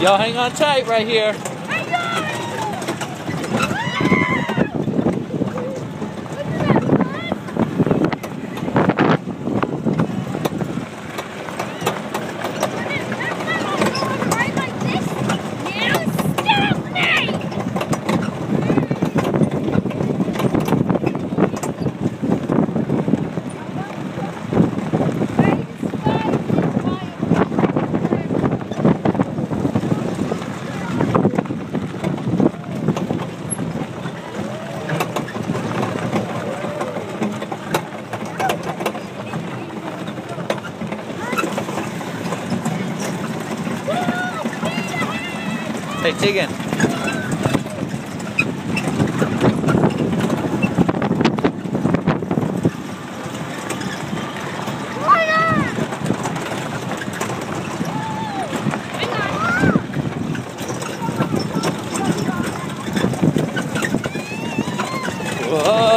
Y'all hang on tight right here. Hey, dig in. Whoa.